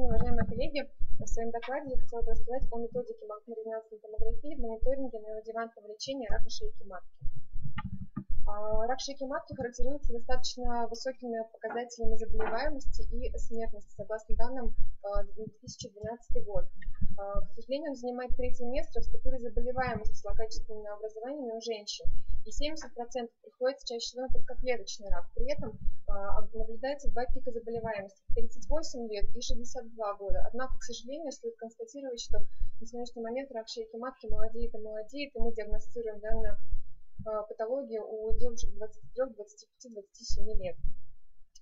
день, уважаемые коллеги. В своем докладе я хотела бы рассказать о методике магнитно-резонансной томографии в мониторинге неоадъювантного лечения рака шейки матки. А, рак шейки матки характеризуется достаточно высокими показателями заболеваемости и смертности, согласно данным 2012 а, год. А, к сожалению, он занимает третье место в структуре заболеваемости злокачественными образованиями у женщин. И 70% приходится чаще всего на подкоклеточный рак. При этом наблюдается два пика заболеваемости – 38 лет и 62 года. Однако, к сожалению, стоит констатировать, что на сегодняшний момент рак шейки матки молодеет и молодеет, и мы диагностируем данную Э, патология у девушек 23, 25, 27 лет.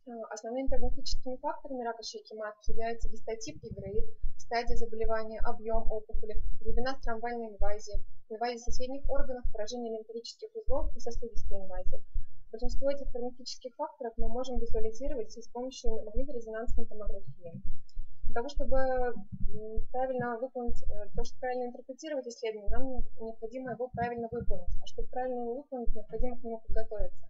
Э, основными прогностическими факторами рака шейки матки являются гистотип и грейд, стадия заболевания, объем опухоли, глубина тромбальной инвазии, инвазия соседних органов, поражение лимфатических узлов и сосудистой инвазии. Большинство этих прогностических факторов мы можем визуализировать с помощью магнитно-резонансной томографии. Для того, чтобы правильно выполнить, э, то, что правильно интерпретировать исследование, нам необходимо его правильно выполнить. А чтобы правильно его выполнить, необходимо к нему подготовиться.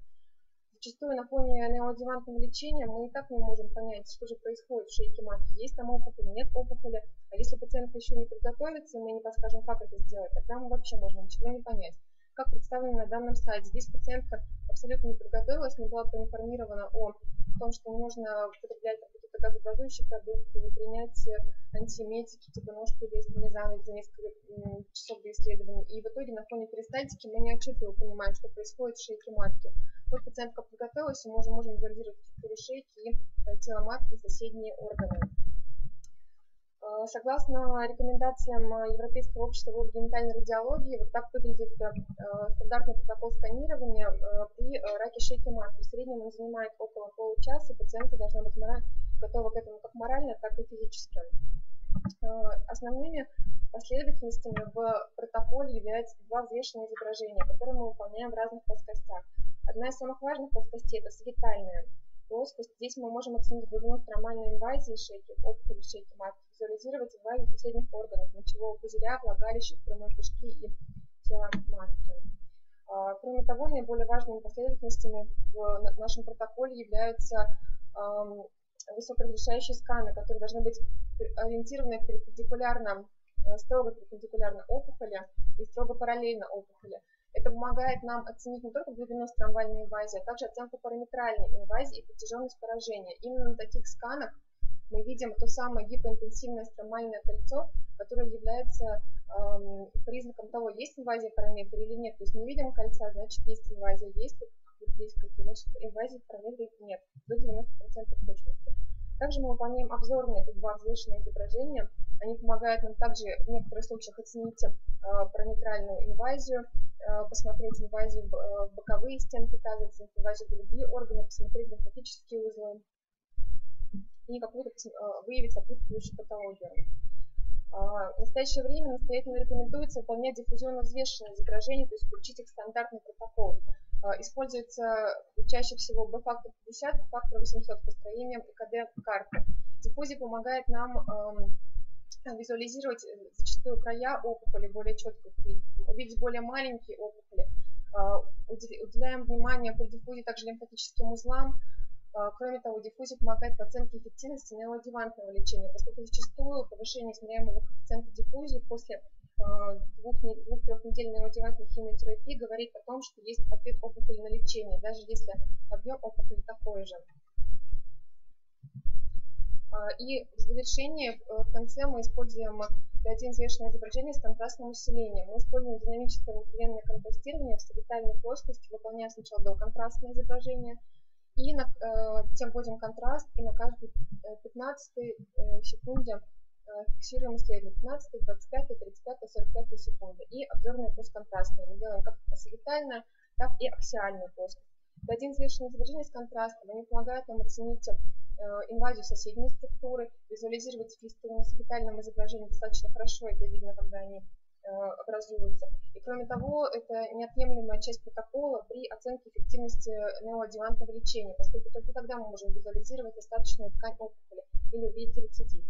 Зачастую на фоне неоадъювантного лечения мы и так не можем понять, что же происходит в шейке матки. Есть там опухоль, нет опухоли. А если пациент еще не подготовится, мы не подскажем, как это сделать, тогда мы вообще можем ничего не понять. Как представлено на данном слайде, здесь пациентка абсолютно не подготовилась, не была проинформирована о том, что нужно употреблять какие-то газообразующие продукты, принять антиэметики, типа ножку или эспомизан за несколько часов до исследования. И в итоге на фоне перистальтики мы не отчетливо понимаем, что происходит в шейке матки. Вот пациентка подготовилась, и мы уже можем визуализировать структуру шейки э, тело матки и соседние органы. Э, согласно рекомендациям Европейского общества генитальной радиологии, вот так выглядит э, стандартный протокол сканирования при раке шейки матки. В среднем он занимает около получаса, и пациентка должна быть готова к этому как морально, так и физически. Основными последовательностями в протоколе являются два взвешенные изображения, которые мы выполняем в разных плоскостях. Одна из самых важных плоскостей – это сагитальная плоскость. Здесь мы можем оценить глубину тромальной инвазии шейки, опухоли шейки матки, визуализировать инвазию соседних органов, мочевого пузыря, влагалища, прямой кишки и тела матки. А, кроме того, наиболее важными последовательностями в нашем протоколе являются высокоразрешающие сканы, которые должны быть ориентированы перпендикулярно, э, строго перпендикулярно опухоли и строго параллельно опухоли. Это помогает нам оценить не только глубину стромбальной инвазии, а также оценку параметральной инвазии и протяженность поражения. Именно на таких сканах мы видим то самое гипоинтенсивное стромальное кольцо, которое является эм, признаком того, есть инвазия параметра или нет. То есть не видим кольца, значит есть инвазия, есть здесь какие, значит инвазии параметров нет, до 90% точности. Также мы выполняем обзорные эти два взвешенные изображения. Они помогают нам также в некоторых случаях оценить э, параметральную инвазию, э, посмотреть инвазию в э, боковые стенки таза, оценить инвазию в другие органы, посмотреть лимфатические узлы и какую-то э, выявить сопутствующую патологию. А, в настоящее время настоятельно рекомендуется выполнять диффузионно взвешенные изображения, то есть включить их в стандартный протокол. А, используется чаще всего B-фактор 50, фактор 800 с построением ЭКД-карты. Диффузия помогает нам визуализировать э, зачастую края опухоли более четко, увидеть более маленькие опухоли. Уделяем внимание при диффузии также лимфатическим узлам. Кроме того, диффузия помогает в оценке эффективности неоадъювантного лечения, поскольку зачастую повышение измеряемого коэффициента диффузии после двух-трехнедельной мотиватной химиотерапии говорит о том, что есть ответ опухоли на лечение, даже если объем опухоли такой же. А, и в завершении, э, в конце мы используем один взвешенное изображение с контрастным усилением. Мы используем динамическое внутривенное контрастирование в сагитальной плоскости, выполняя сначала доконтрастное изображение, и на, э, тем вводим контраст, и на каждой 15 э, секунде фиксируем исследование 15, 25, 35, 45 секунды. И обзорная постконтрастная. Мы делаем как сагитальная, так и аксиальную плоскость. Дадим взвешенное изображение с контрастом. Они помогают нам оценить Э, инвазию соседней структуры, визуализировать листы на сагитальном изображении достаточно хорошо, это видно, когда они э, образуются. И кроме того, это неотъемлемая часть протокола при оценке эффективности неоадъювантного лечения, поскольку только тогда мы можем визуализировать остаточную ткань опухоли или увидеть рецидив.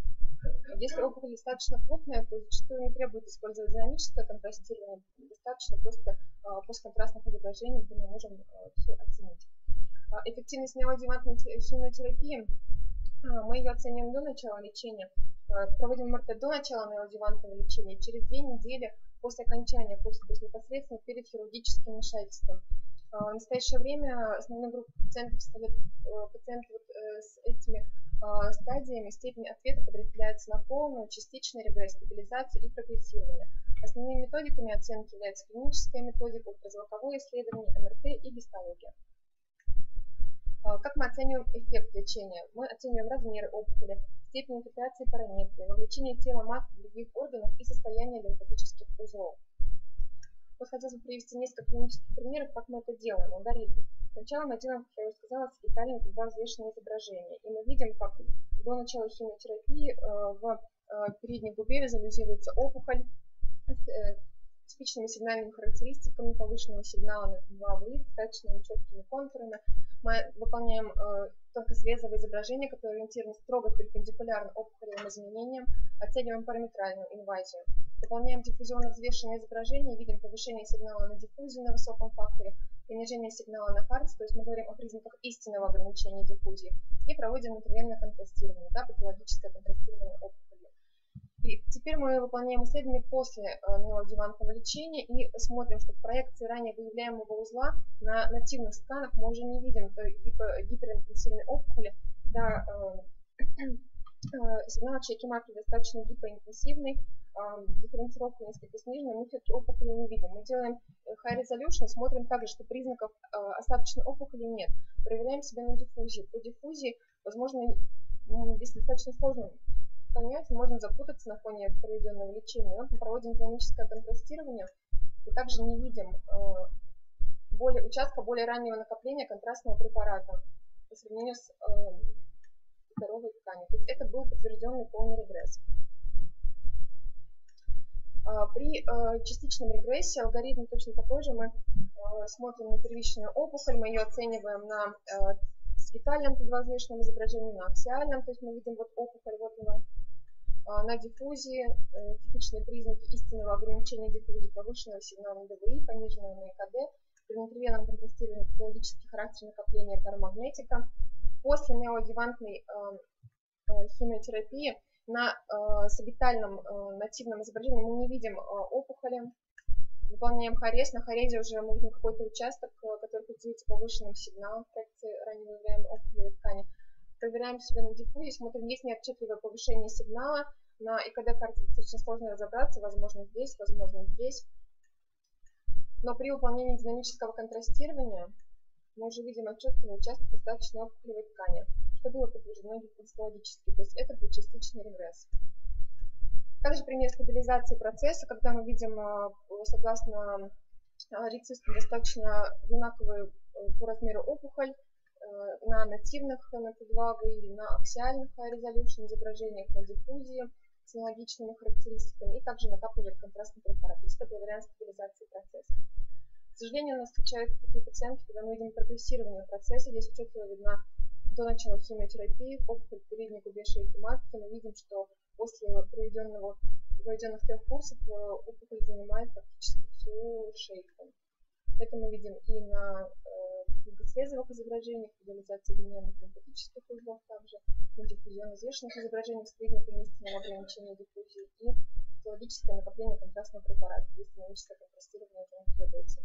Если опухоль достаточно крупная, то зачастую не требует использовать динамическое контрастирование, достаточно просто э, постконтрастных изображений, где мы можем все оценить. А, эффективность неоадъювантной химиотерапии А, мы ее оцениваем до начала лечения, проводим МРТ до начала неоадъювантного лечения, через две недели после окончания курса, то есть непосредственно перед хирургическим вмешательством. В настоящее время основной группой пациентов составляет пациенты вот с этими стадиями. Степень ответа подразделяется на полную, частичный регресс, стабилизацию и прогрессирование. Основными методиками оценки являются клиническая методика, ультразвуковое исследование, МРТ и гистология. А, как мы оцениваем эффект лечения? Мы оцениваем размеры опухоли, степень инфильтрации параметрии, вовлечение тела матки в других органов и состояние лимфатических узлов. Вот хотелось бы привести несколько клинических примеров, как мы это делаем, алгоритм. Сначала мы делаем, как я уже сказала, сагитальные два взвешенные изображения. И мы видим, как до начала химиотерапии э, в э, передней губе визуализируется опухоль, Э, типичными сигнальными характеристиками повышенного сигнала на 2 вы, достаточно четкими контурами. Мы выполняем э, тонкосрезовое изображение, которое ориентировано строго перпендикулярно опухолевым изменениям, оцениваем параметральную инвазию. Выполняем диффузионно взвешенное изображение, видим повышение сигнала на диффузию на высоком факторе, понижение сигнала на харц, то есть мы говорим о признаках истинного ограничения диффузии, и проводим интервенное контрастирование, да, патологическое контрастирование опухоли. И теперь мы выполняем исследование после э, неоадъювантного лечения и смотрим, что в проекции ранее выявляемого узла на нативных сканах мы уже не видим той гиперинтенсивной опухоли. Да, э, э, сигнал чайки-матки достаточно гиперинтенсивный, дифференцировка несколько снижена, мы все-таки опухоли не видим. Мы делаем high resolution, смотрим также, что признаков остаточной опухоли нет. Проверяем себя на диффузии. По диффузии, возможно, здесь достаточно сложно понять, можно запутаться на фоне проведенного лечения. Но мы проводим динамическое контрастирование и также не видим э, более, участка более раннего накопления контрастного препарата по сравнению с э, здоровой тканью. То есть это был подтвержденный полный регресс. А, при э, частичном регрессе алгоритм точно такой же. Мы смотрим на первичную опухоль, мы ее оцениваем на сагитальном предвозвешенном изображении, на аксиальном, то есть мы видим вот опухоль, вот она, а, на диффузии э, типичные признаки истинного ограничения диффузии повышенного сигнала ДВИ, пониженного на ЭКД, при внутривенном контрастировании патологический характер накопления парамагнетика. После неоадъювантной э, э, химиотерапии на сагитальном нативном изображении мы не видим опухоли. Выполняем хорез. На хорезе уже мы видим какой-то участок, который характеризуется повышенным сигналом в проекции ранее выявляемой опухолевой ткани проверяем себя на диффузе, смотрим, есть ли отчетливое повышение сигнала. На ИКД-карте достаточно сложно разобраться, возможно здесь, возможно здесь. Но при выполнении динамического контрастирования мы уже видим отчетливый участок достаточно опухолевой ткани, что было подтверждено гистологически, то есть это был частичный регресс. Также пример стабилизации процесса, когда мы видим, э, согласно э, рецисту, достаточно одинаковую э, по размеру опухоль, Э, на нативных NT2 или на аксиальных resolution изображениях, на диффузии с аналогичными характеристиками и также накапливает контрастный препарат. То есть это вариант стабилизации процесса. К сожалению, нас встречаются такие пациенты, когда мы видим прогрессирование процесса. Здесь отчетливо видно до начала химиотерапии, опухоль в передней губе шейки матки. Мы видим, что после проведенного, проведенных трех курсов э, опухоль занимает практически всю шейку. Это мы видим и на э, срезовых изображениях, визуализации измененных лимфатических узлов, также на диффузионно-взвешенных изображениях с признаками истинного ограничения диффузии и физиологическое накопление контрастного препарата, если динамическое контрастирование не требуется.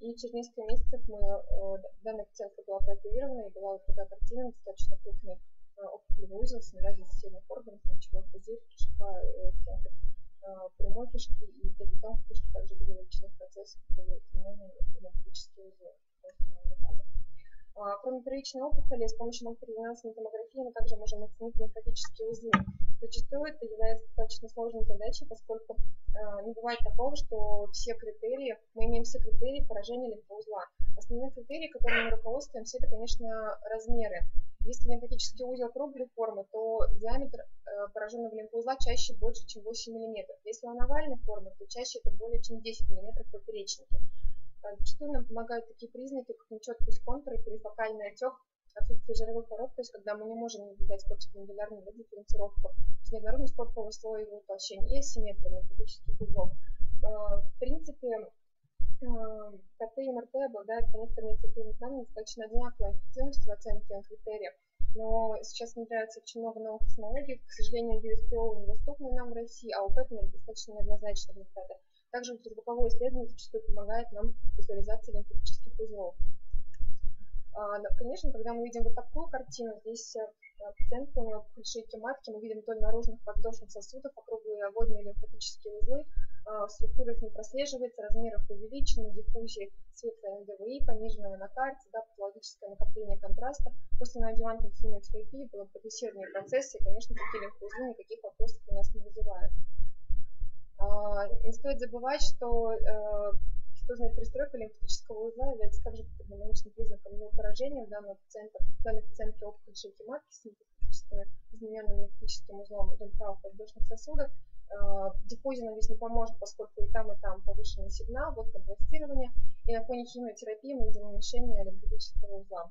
И через несколько месяцев мы, э, данная пациентка была прооперирована, и была такая картина, достаточно крупный опухолевый узел с инвазией соседних органов, мочевой пузырь, кишка, э, стенка Э, прямой кишки. И перитон кишки также были вовлечены в процесс изменения лимфатических узлов Кроме первичной опухоли, с помощью магнитно-резонансной томографии мы также можем оценить лимфатические узлы. Зачастую это является достаточно сложной задачей, поскольку э, не бывает такого, что все критерии, мы имеем все критерии поражения лимфоузла. Основные критерии, которыми мы руководствуемся, это, конечно, размеры. Если лимфатический узел круглой формы, то диаметр э, пораженного лимфоузла чаще больше, чем 8 мм. Если он овальной формы, то чаще это более чем 10 мм в поперечнике. Э, зачастую нам помогают такие признаки, как нечеткость контура, перифокальный отек, отсутствие жировых пород, то есть когда мы не можем наблюдать кортикомедулярную дифференцировку, неоднородность коркового слоя его утолщения и асимметрия лимфатических узлов. Э, в принципе, КТ и МРТ обладают по некоторым инициативным данным достаточно одинаковой эффективностью в оценке критериев. но сейчас внедряется очень много новых технологий. К сожалению, USPO недоступны нам в России, а ОПЭТ достаточно неоднозначные результаты. Также ультразвуковое исследование зачастую помогает нам в визуализации лимфатических узлов. А, конечно, когда мы видим вот такую картину, здесь э, пациентка, у него шейки матки, мы видим вдоль наружных подвздошных сосудов округлые водные лимфатические узлы, а, структура их не прослеживается, размер их увеличен, диффузии светлой НДВИ, пониженного на карте, да, патологическое накопление контраста. После неодевантной химиотерапии было прогрессирование процесса, и, конечно, такие лимфоузлы никаких вопросов у нас не вызывают. А, не стоит забывать, что э, диффузная перестройка лимфатического узла является также научным признаком его поражения. У данного пациента, в данной пациентке опухоль шейки матки с лимфатическими измененным лимфатическим узлом вдоль правых воздушных сосудов. Э, Диффузия нам здесь не поможет, поскольку и там, и там повышенный сигнал, вот контрастирование. И на фоне химиотерапии мы видим уменьшение лимфатического узла.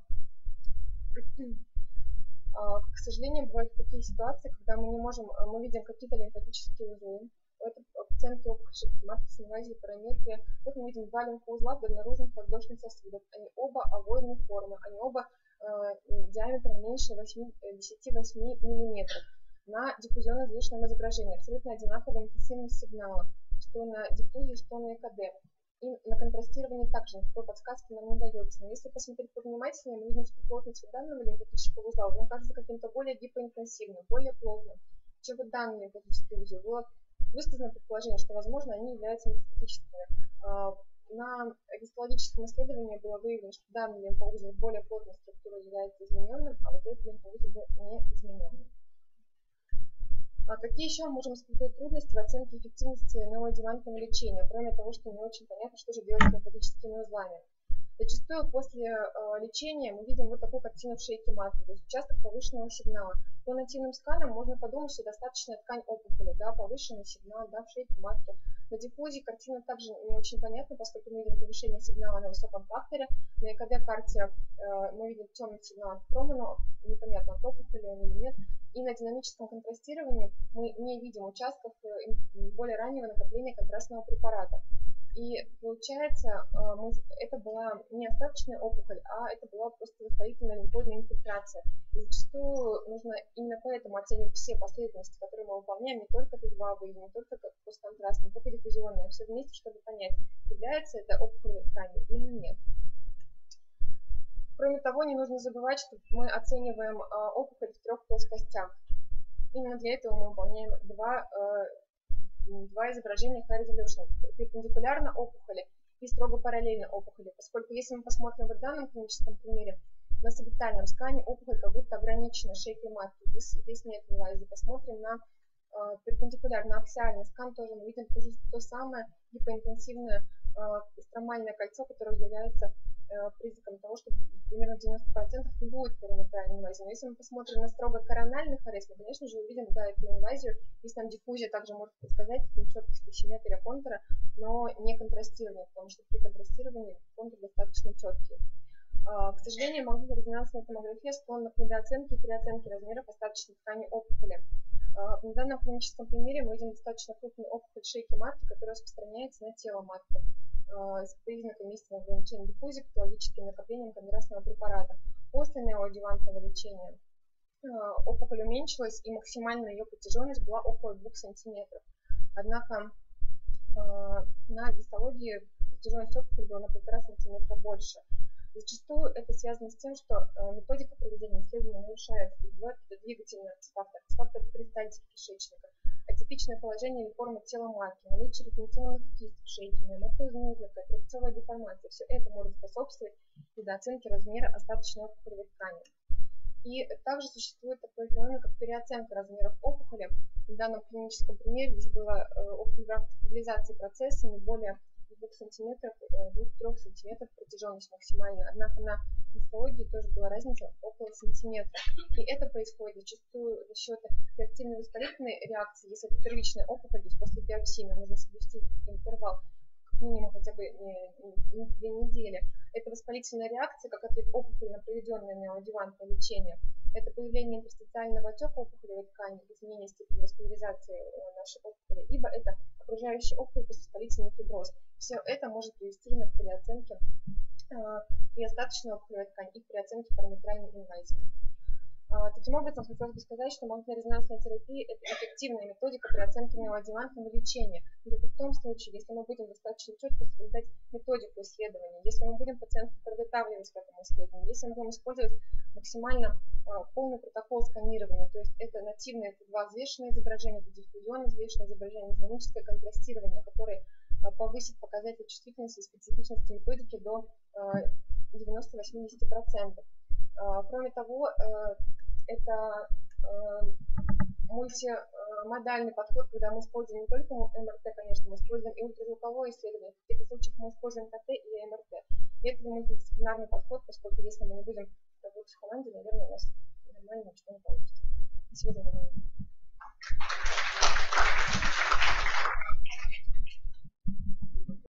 А, к сожалению, бывают такие ситуации, когда мы не можем, мы видим какие-то лимфатические узлы, у этой пациентки опухоль шейки матки с инвазией параметрии. Вот мы видим два лимфоузла вдоль наружных подвздошных сосудов. Они оба овоидной формы, они оба э, диаметром меньше 10-8 мм на диффузионно-взвешенном изображении. Абсолютно одинаковая интенсивность сигнала, что на диффузии, что на ЭКД. И на контрастировании также никакой подсказки нам не дается. Но если посмотреть повнимательнее, мы видим, что плотность данного лимфатического узла он кажется каким-то более гипоинтенсивным, более плотным, чем вот данный лимфатический узел. Было высказано предположение, что, возможно, они являются метастатическими. А, на гистологическом исследовании было выявлено, что данный лимфоузел более плотной структурой является измененным, а вот этот лимфоузел был не измененным. А какие еще можем испытать трудности в оценке эффективности неоадъювантного лечения, кроме того, что не очень понятно, что же делать с лимфатическими узлами? Зачастую после э, лечения мы видим вот такую картину в шейке матки, то есть участок повышенного сигнала. По нативным сканам можно подумать, что достаточная ткань опухоли, да, повышенный сигнал да, в шейке матки. На диффузии картина также не очень понятна, поскольку мы видим повышение сигнала на высоком факторе. На ЭКД-карте э, мы видим темный сигнал от трома, но непонятно, от опухоли он или нет. И на динамическом контрастировании мы не видим участков э, более раннего накопления контрастного препарата. И получается, а, это была не остаточная опухоль, а это была просто воспалительная лимфоидная инфильтрация. И зачастую нужно именно поэтому оценивать все последовательности, которые мы выполняем, не только Т2, не только постконтраст, не только диффузионная, все вместе, чтобы понять, является это опухолевой тканью или нет. Кроме того, не нужно забывать, что мы оцениваем а, опухоль в трех плоскостях. Именно для этого мы выполняем два а, два изображения high resolution, перпендикулярно опухоли и строго параллельно опухоли, поскольку если мы посмотрим в данном клиническом примере, на сабитальном скане опухоль как будто ограничена шейкой матки, здесь, здесь нет него. Если посмотрим на перпендикулярно аксиальный скан, тоже мы видим то, же, то самое гипоинтенсивное э, стромальное кольцо, которое является Э, признаком того, что примерно 90% не будет перинатальной инвазии. Но если мы посмотрим на строго корональный арест, мы, конечно же, увидим, да, эту инвазию. Здесь там диффузия также может подсказать нечеткости симметрия контура, но не контрастирование, потому что при контрастировании контур достаточно четкий. А, к сожалению, магнитно-резонансная томография склонна к недооценке и переоценке размеров остаточной ткани опухоли. А, в данном клиническом примере мы видим достаточно крупную опухоль шейки матки, которая распространяется на тело матки. Э, с признаками истинного ограничения диффузии патологическим накоплением контрастного препарата. После неоадювантного лечения э, опухоль уменьшилась и максимальная ее протяженность была около 2 см. Однако на гистологии протяженность опухоли была на 1,5 см больше. Зачастую это связано с тем, что методика проведения исследования нарушает двигательный фактор, фактор перистальтики кишечника, атипичное положение или форма тела матки, наличие рефлексионных кистов шейки, миоматозный узлик, отрубцовая деформация. Все это может способствовать недооценке размера остаточной опухолевой ткани. И также существует такой феномен, как переоценка размеров опухоли. В данном клиническом примере здесь была э, опухоль в стабилизации процесса не более 2 сантиметров, 2-3 сантиметров протяженность максимальная. Однако на гистологии тоже была разница около сантиметра. И это происходит зачастую за счет реактивной воспалительной реакции. Если это первичная опухоль, то есть после биопсии нам нужно соблюсти интервал минимум хотя бы две недели. Это воспалительная реакция, как ответ опухоли на проведенное неоадювантное лечение. Это появление интерстициального отека опухолевой ткани, изменение степени васкуляризации э, нашей опухоли, либо это окружающий опухоль воспалительный фиброз. Все это может привести именно к переоценке э, при остаточной опухолевой ткани и переоценке параметральной инвазии. А, таким образом, хотелось бы сказать, что магнитно-резонансная терапия – это эффективная методика при оценке неоадъювантного лечения. Но только в том случае, если мы будем достаточно четко соблюдать методику исследования, если мы будем пациента подготавливать к этому исследованию, если мы будем использовать максимально а, полный протокол сканирования, то есть это нативные, это два взвешенные изображения, это диффузионно взвешенное изображение, динамическое контрастирование, которое а, повысит показатель чувствительности и специфичности методики до 90-80%. Кроме того, э, это э, мультимодальный подход, когда мы используем не только МРТ, конечно, мы используем и ультразвуковое исследование, в каких-то случаях мы используем КТ и МРТ. И это мультидисциплинарный подход, поскольку если мы не будем работать в команде, наверное, у нас нормально ничего не получится. За внимание.